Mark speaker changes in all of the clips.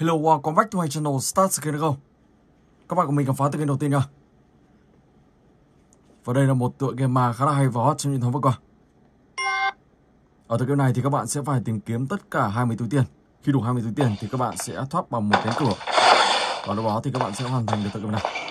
Speaker 1: Hello, welcome back to my channel Start Skin Go. Các bạn của mình khám phá tựa game đầu tiên nha. Và đây là một tựa game mà khá là hay và hot trong những tháng vừa qua. Ở tựa game này thì các bạn sẽ phải tìm kiếm tất cả 20 túi tiền. Khi đủ 20 túi tiền thì các bạn sẽ thoát bằng một cánh cửa. Và lúc đó thì các bạn sẽ hoàn thành được tựa game này.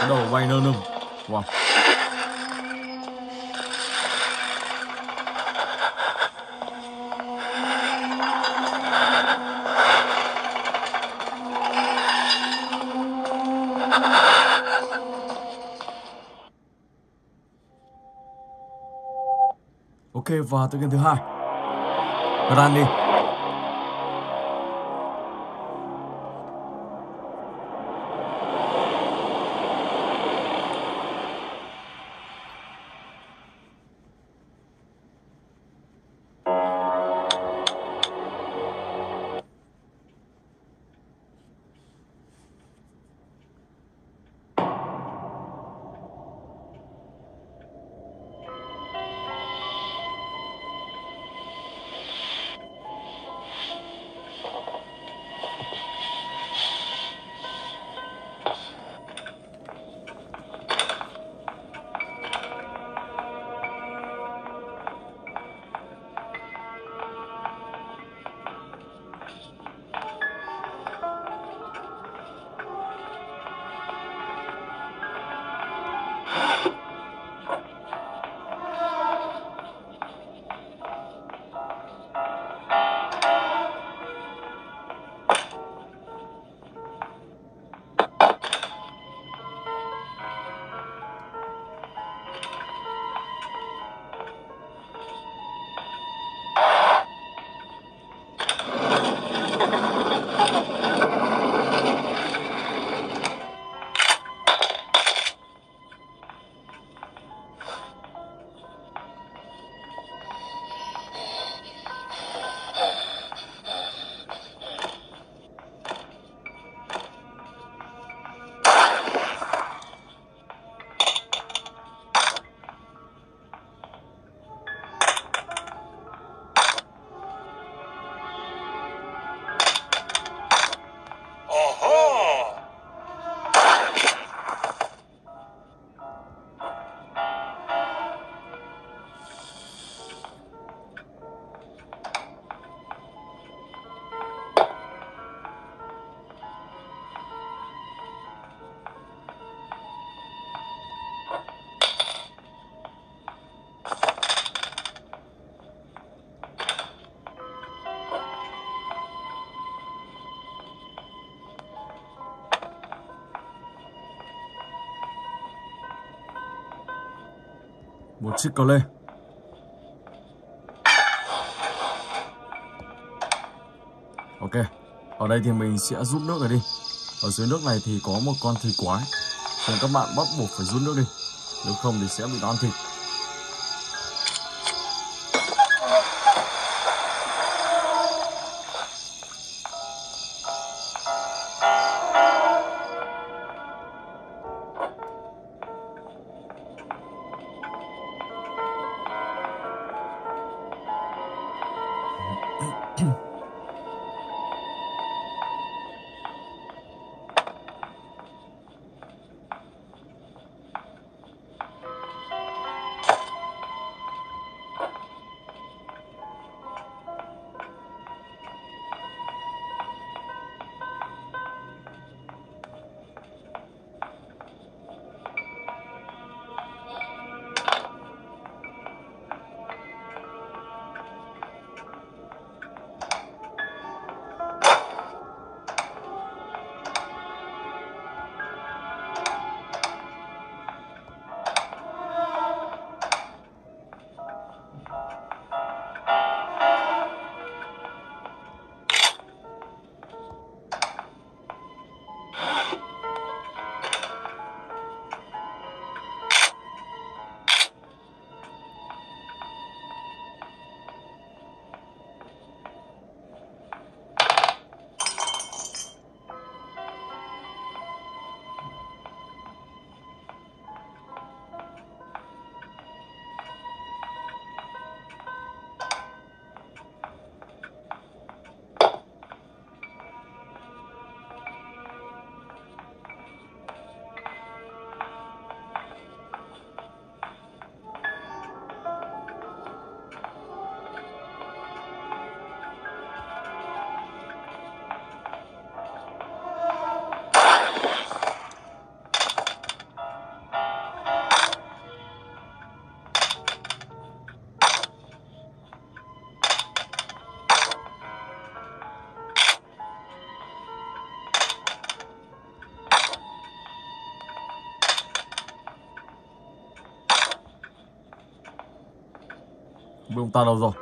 Speaker 1: Cái đầu bay nơ nưng. Wow. Ok và tự nhiên thứ hai. Randy. Một chiếc cầu lê ok, ở đây thì mình sẽ rút nước này đi. Ở dưới nước này thì có một con thịt quái. Nên các bạn bắt buộc phải rút nước đi. Nếu không thì sẽ bị đón thịt. Ông ta đâu?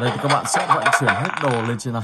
Speaker 1: Đây thì các bạn sẽ vận chuyển hết đồ lên trên này.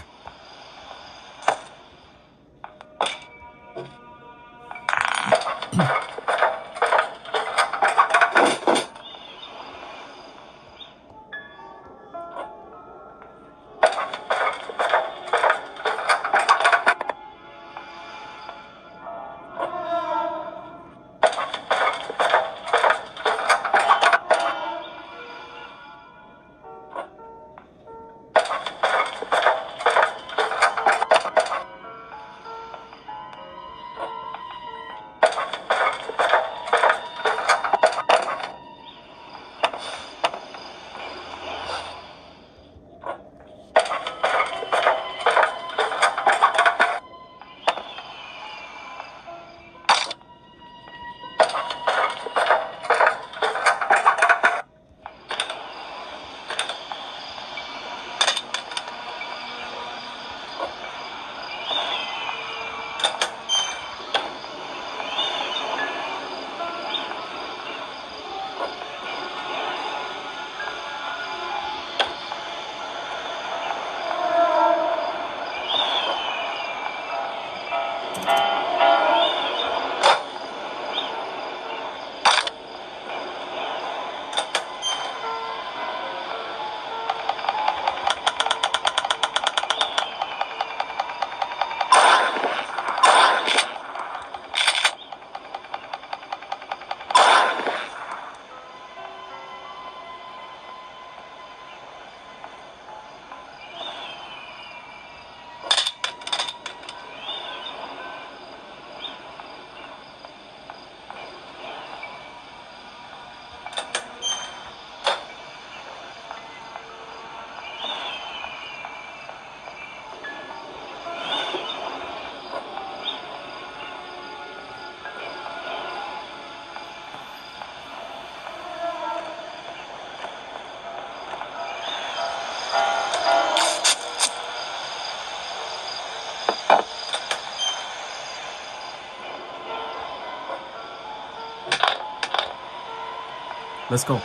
Speaker 1: Let's go.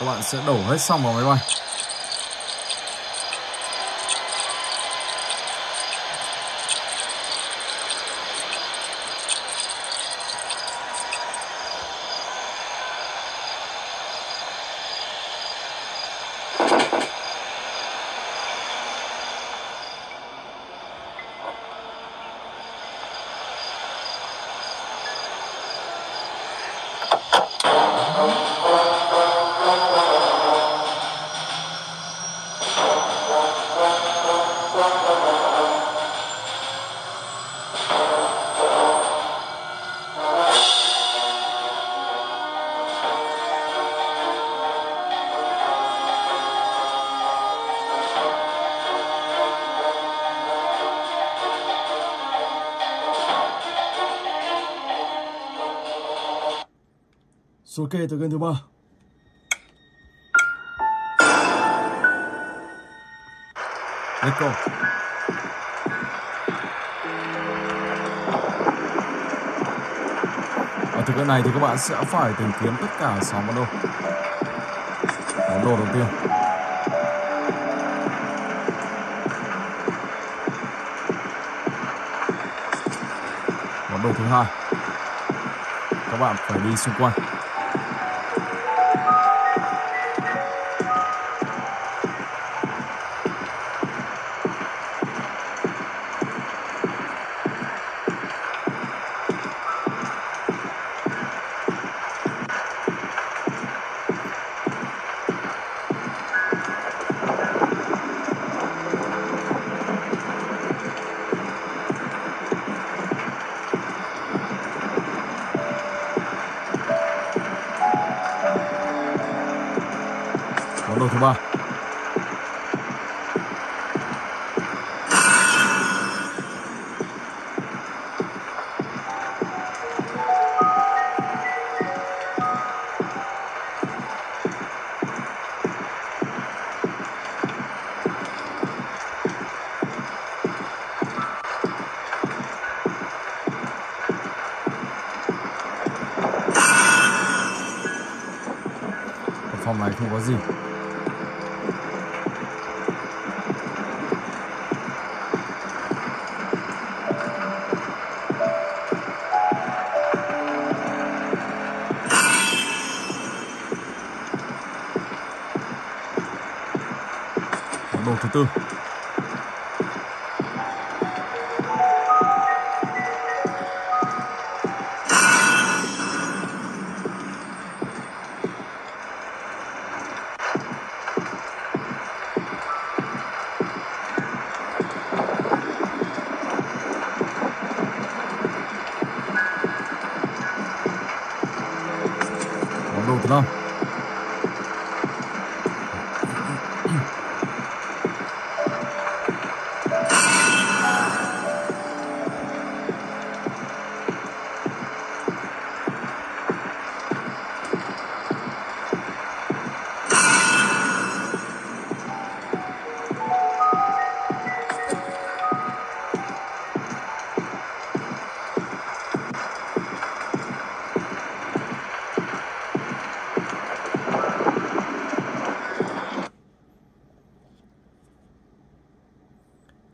Speaker 1: Các bạn sẽ đổ hết xong vào máy bay. Số kê từ kênh thứ ba. Let's go. Ở thực đơn này thì các bạn sẽ phải tìm kiếm tất cả 6 món đồ. Món đồ đầu tiên. Món đồ thứ hai. Các bạn phải đi xung quanh. Món đồ thứ tư.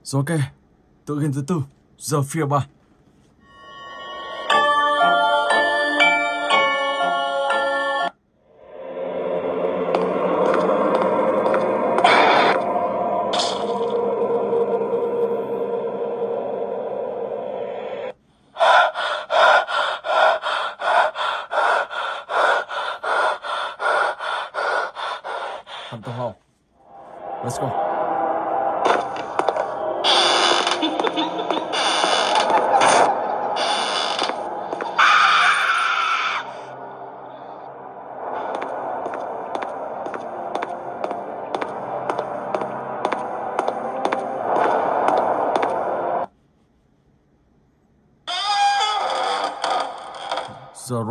Speaker 1: Rồi ok, tự nhiên thứ tư, giờ phía 3.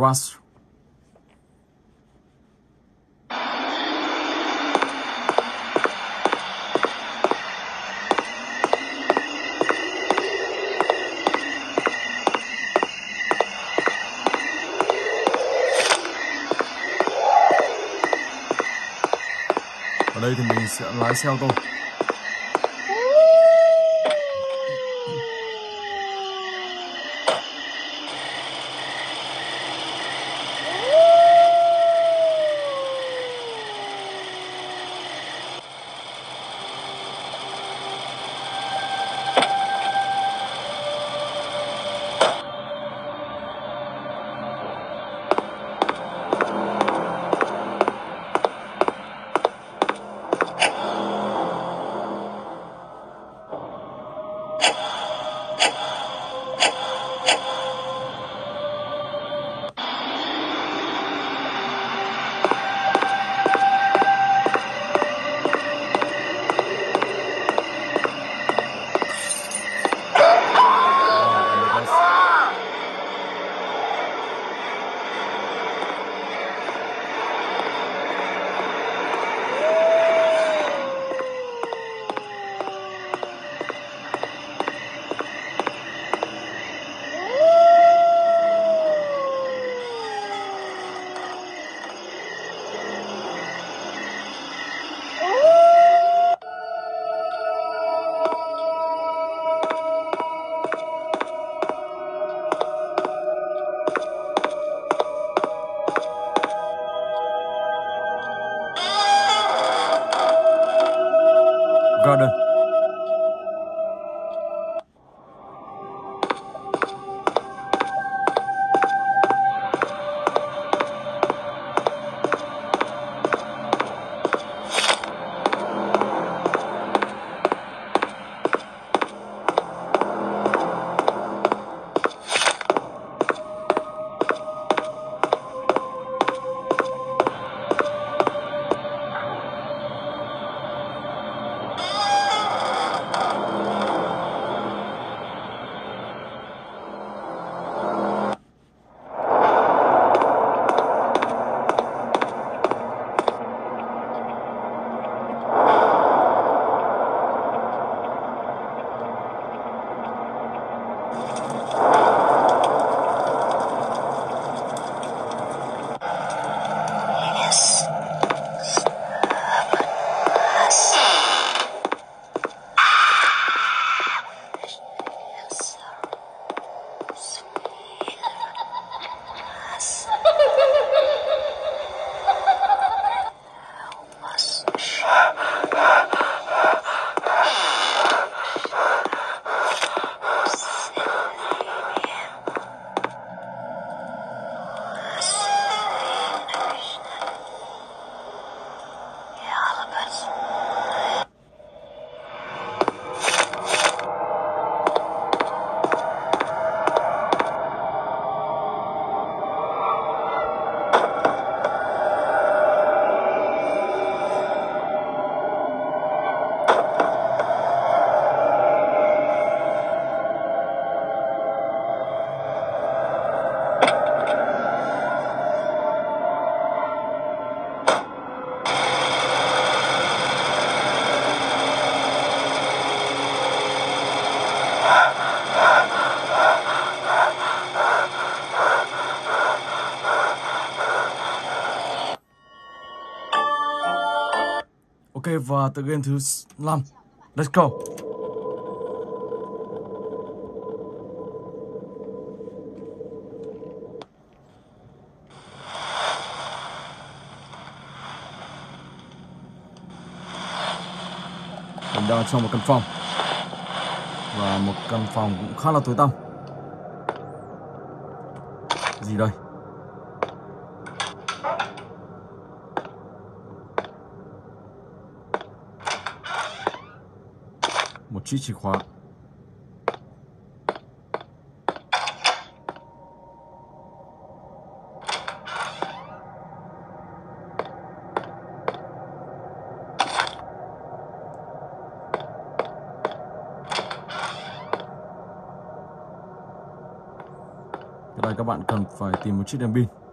Speaker 1: Rush. Ở đây thì mình sẽ lái xe ô. Jordan và tựa game thứ 5 Let's go. Mình đang trong một căn phòng. Và một căn phòng cũng khá là tối tăm. Gì đây? Một chìa khóa. Cái này các bạn cần phải tìm một chiếc đèn pin.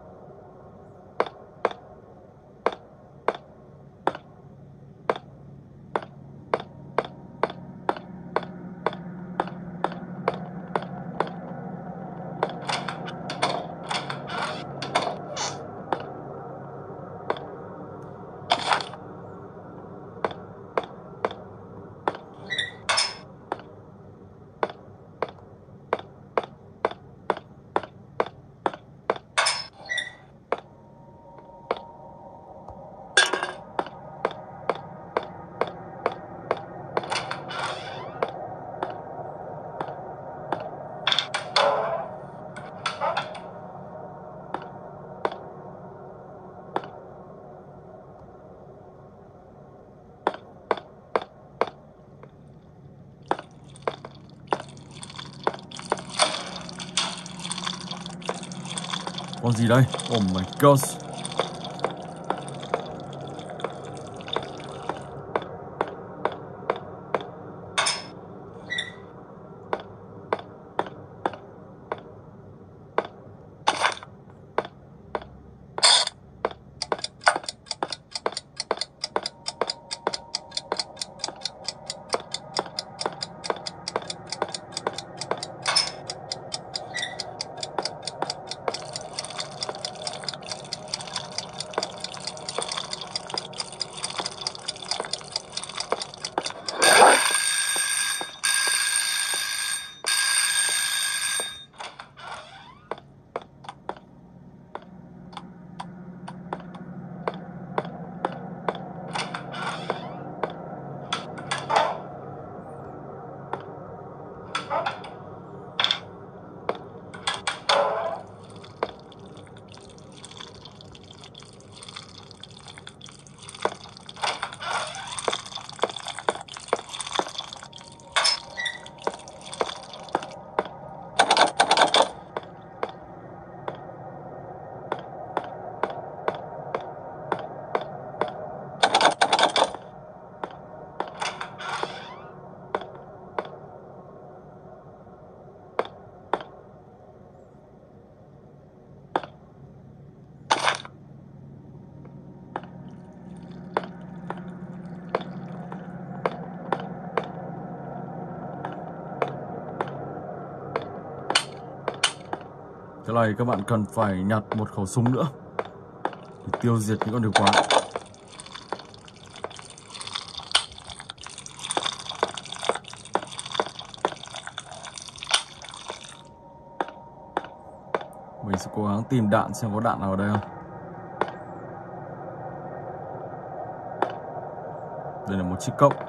Speaker 1: Con gì đây? Oh my god. Này các bạn cần phải nhặt một khẩu súng nữa để tiêu diệt những con điều quái. Mình sẽ cố gắng tìm đạn xem có đạn nào ở đây không. Đây là một chiếc cốc.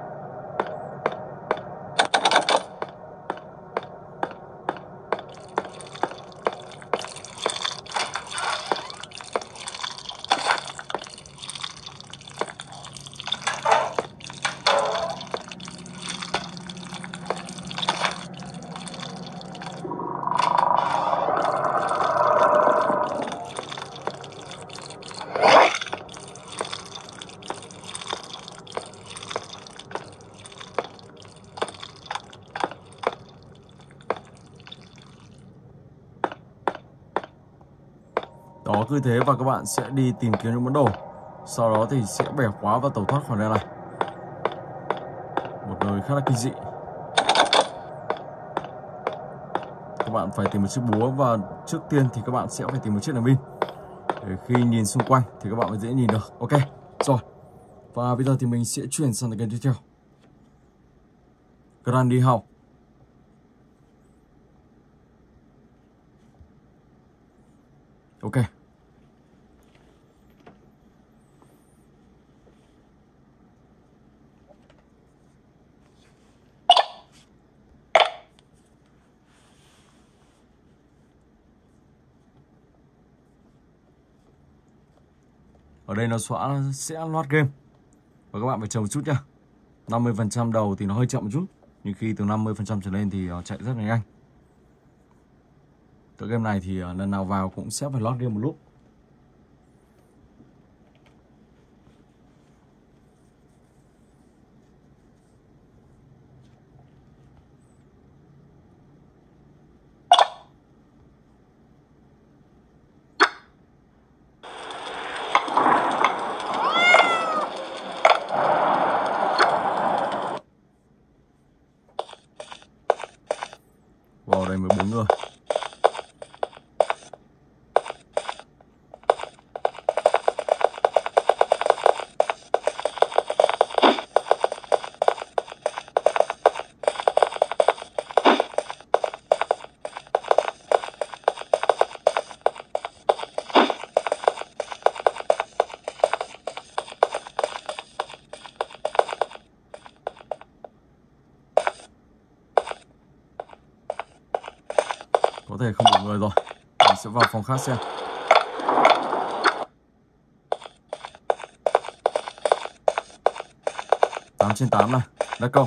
Speaker 1: Đó cứ thế và các bạn sẽ đi tìm kiếm những món đồ. Sau đó thì sẽ bẻ khóa và tẩu thoát khỏi nơi này. Một nơi khá là kinh dị. Các bạn phải tìm một chiếc búa và trước tiên thì các bạn sẽ phải tìm một chiếc đèn pin. Để khi nhìn xung quanh thì các bạn mới dễ nhìn được. Ok, rồi. Và bây giờ thì mình sẽ chuyển sang cái tiếp theo. grandy House. Ok. Ở đây nó xóa sẽ loát game. Và các bạn phải chờ một chút nhá. 50% đầu thì nó hơi chậm một chút. Nhưng khi từ 50% trở lên thì ờ, chạy rất là nhanh. Tựa game này thì ờ, lần nào vào cũng sẽ phải lót game một lúc. Vào đây 14 người. Có thể không đủ người rồi Mình sẽ vào phòng khác xem. Tám trên tám này. Let's go.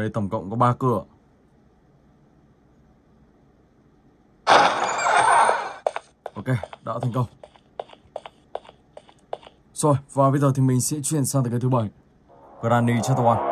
Speaker 1: Đây tổng cộng có 3 cửa. Ok, đã thành công. Rồi, và bây giờ thì mình sẽ chuyển sang cái thứ bảy. Granny Chapter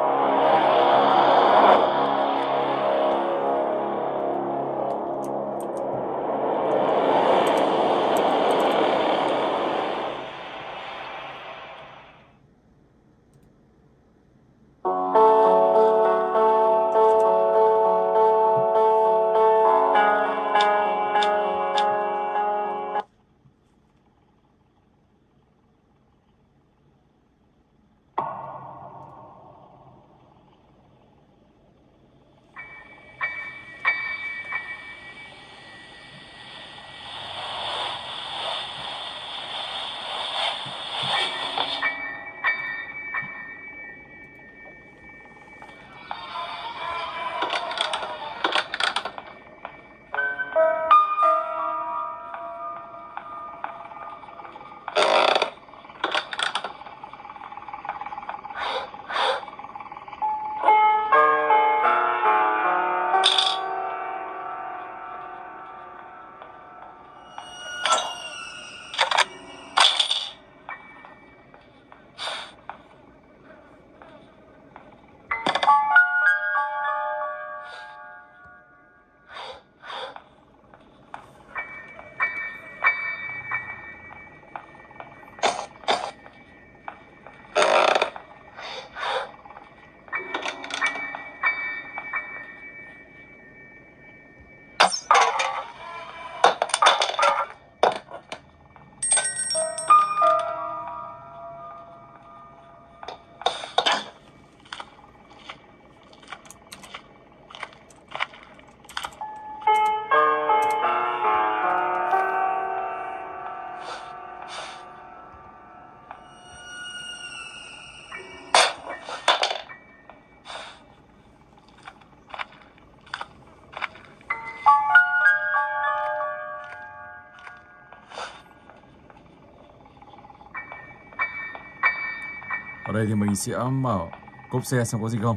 Speaker 1: đây thì mình sẽ mở cốp xe xem có gì không.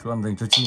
Speaker 1: Thức ăn dành cho chim.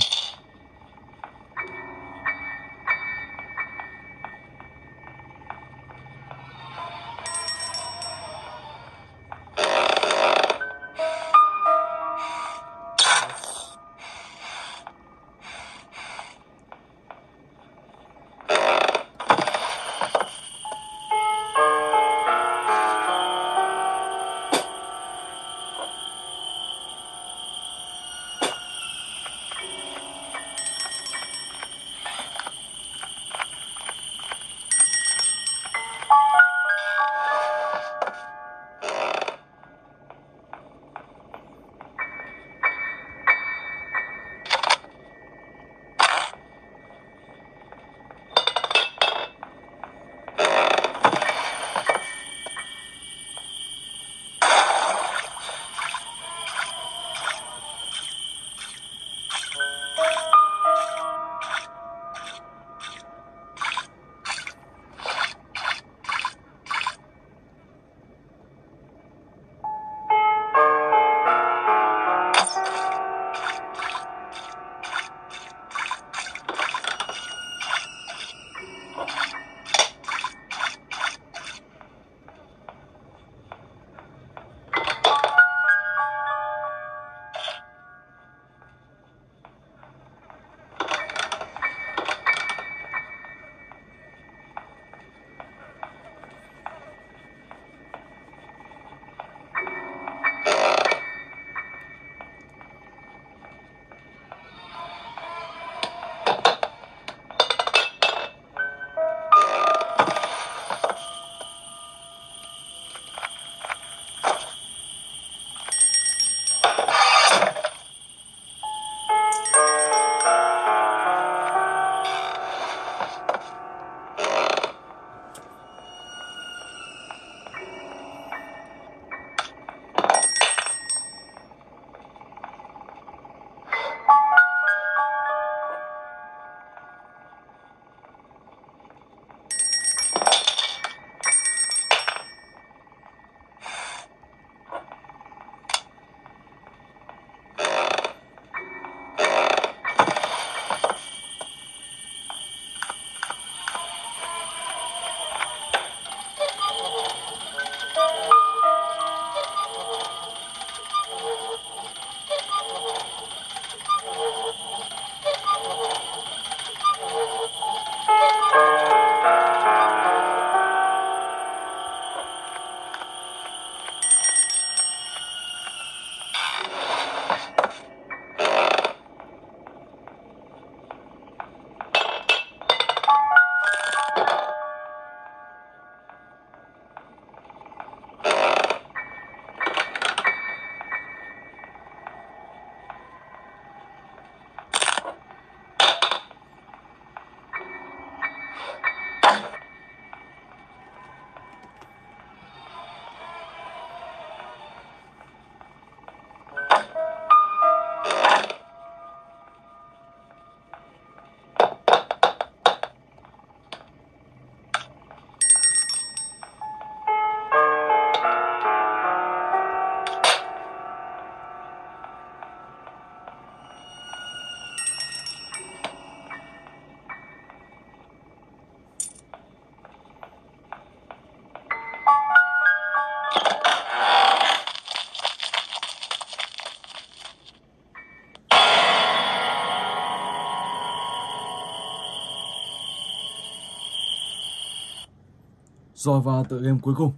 Speaker 1: Rồi và tựa game cuối cùng.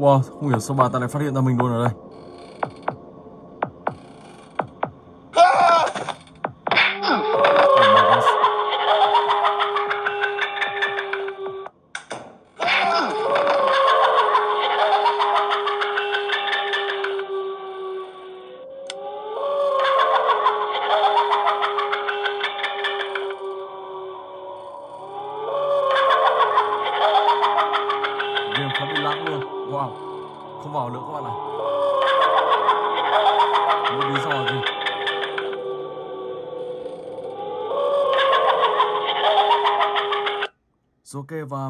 Speaker 1: Wow, không hiểu sao bà ta lại phát hiện ra mình luôn ở đây.